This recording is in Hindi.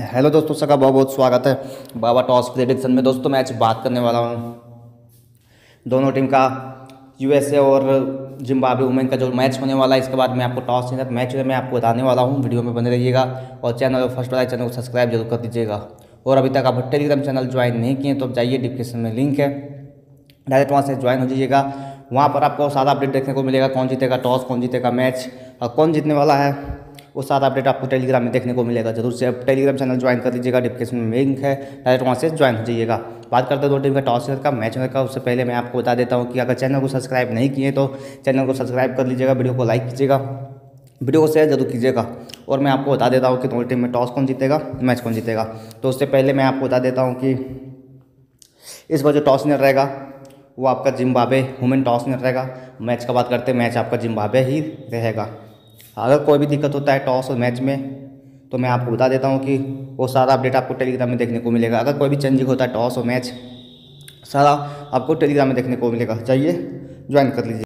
हेलो दोस्तों, सबका बहुत बहुत स्वागत है। बाबा टॉस प्रेडिक्शन में दोस्तों मैच बात करने वाला हूँ। दोनों टीम का यूएसए और जिम्बाब्वे वुमेन का जो मैच होने वाला है, इसके बाद मैं आपको टॉस नहीं मैच मैं आपको बताने वाला हूँ। वीडियो में बने रहिएगा और चैनल फ़र्स्ट वाला चैनल को सब्सक्राइब ज़रूर कर दीजिएगा। और अभी तक आप टेलीग्राम चैनल ज्वाइन नहीं किए तो आप जाइए डिस्क्रिप्शन में लिंक है। डायरेक्ट वहाँ से ज्वाइन हो जाइएगा। वहाँ पर आपको सारा अपडेट देखने को मिलेगा, कौन जीतेगा टॉस कौन जीतेगा मैच और कौन जीतने वाला है। वो सारा अपडेट आपको टेलीग्राम में देखने को मिलेगा, ज़रूर से टेलीग्राम चैनल ज्वाइन कर लीजिएगा डिस्क्रिप्शन में लिंक है डायरेक्ट वहाँ से ज्वाइन हो जाइएगा। बात करते हैं दो टीम का टॉस का मैच होने का उससे पहले मैं आपको बता देता हूँ कि अगर चैनल को सब्सक्राइब नहीं किए तो चैनल को सब्सक्राइब कर लीजिएगा वीडियो को लाइक कीजिएगा वीडियो को शेयर ज़रूर कीजिएगा। और मैं आपको बता देता हूँ कि दोनों टीम में टॉस कौन जीतेगा मैच कौन जीतेगा। तो उससे पहले मैं आपको बता देता हूँ कि इस बार जो टॉस विनर रहेगा, वो आपका जिम्बाब्वे वुमेन टॉस विनर रहेगा। मैच का बात करते हैं मैच आपका जिम्बाब्वे ही रहेगा। अगर कोई भी दिक्कत होता है टॉस और मैच में तो मैं आपको बता देता हूँ कि वो सारा अपडेट आपको टेलीग्राम में देखने को मिलेगा। अगर कोई भी चेंजिंग होता है टॉस और मैच, सारा आपको टेलीग्राम में देखने को मिलेगा। चाहिए ज्वाइन कर लीजिए।